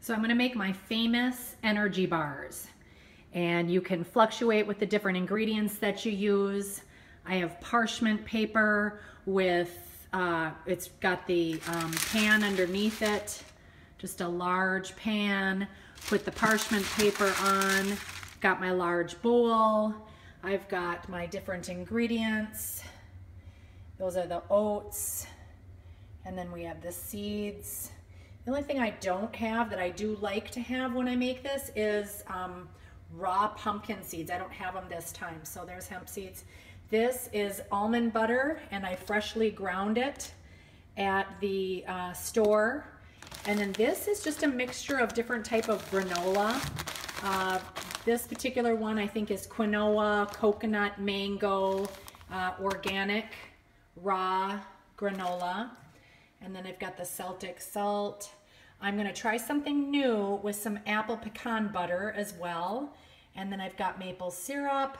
So I'm gonna make my famous energy bars. And you can fluctuate with the different ingredients that you use. I have parchment paper with, uh, it's got the um, pan underneath it, just a large pan. Put the parchment paper on, got my large bowl. I've got my different ingredients. Those are the oats. And then we have the seeds. The only thing I don't have that I do like to have when I make this is um, raw pumpkin seeds. I don't have them this time, so there's hemp seeds. This is almond butter, and I freshly ground it at the uh, store. And then this is just a mixture of different type of granola. Uh, this particular one I think is quinoa, coconut, mango, uh, organic, raw granola. And then I've got the Celtic salt. I'm gonna try something new with some apple pecan butter as well. And then I've got maple syrup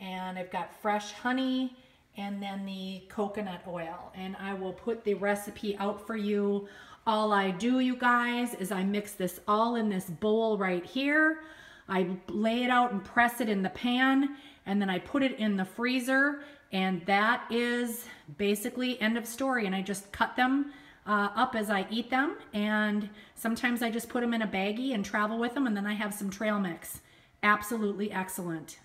and I've got fresh honey and then the coconut oil. And I will put the recipe out for you. All I do, you guys, is I mix this all in this bowl right here. I lay it out and press it in the pan and then I put it in the freezer and that is basically end of story. And I just cut them uh, up as I eat them. And sometimes I just put them in a baggie and travel with them. And then I have some trail mix. Absolutely excellent.